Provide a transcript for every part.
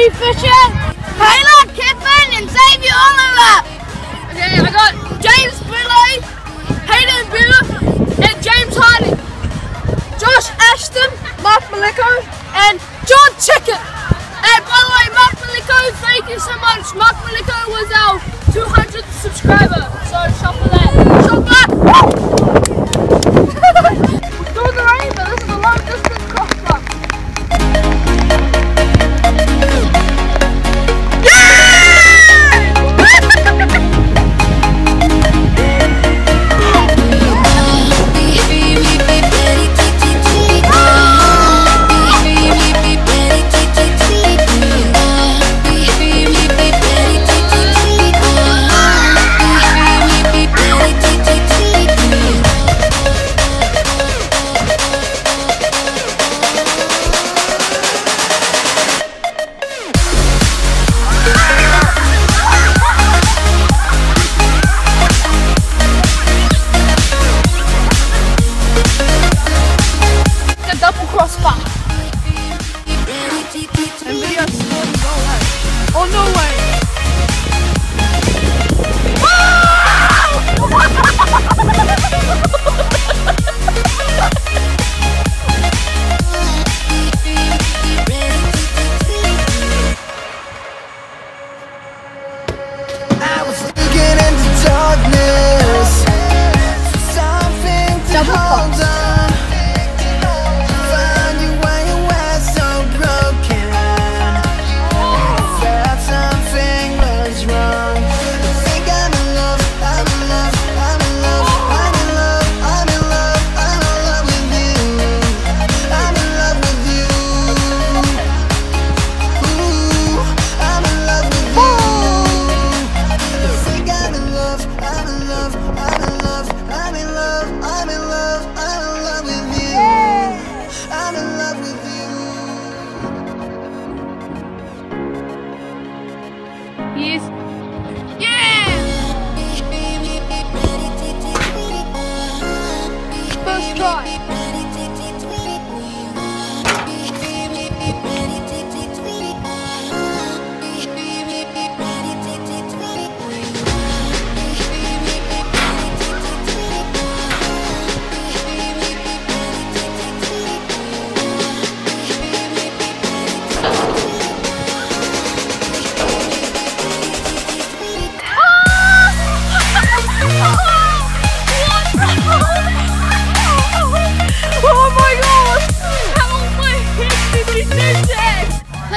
Cody Fisher, Taylor Kiffin, and Xavier Oliver. Okay, I got James Brillo, Hayden Brewer, and James Hardy, Josh Ashton, Mark Malenko, and John Chicken. And by the way, Mark Malenko, thank you so much. Mark Malenko was our 200th subscriber. So Oh.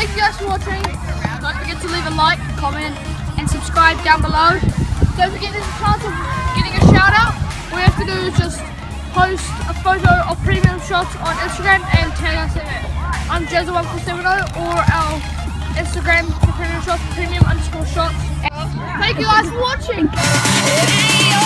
thank you guys for watching. Don't forget to leave a like, comment, and subscribe down below. Don't forget there's a chance of getting a shout out. All you have to do is just post a photo of premium shots on Instagram and tag us in it. I'm Jezza1470 or our Instagram for premium shots, premium underscore shots. Thank you guys for watching.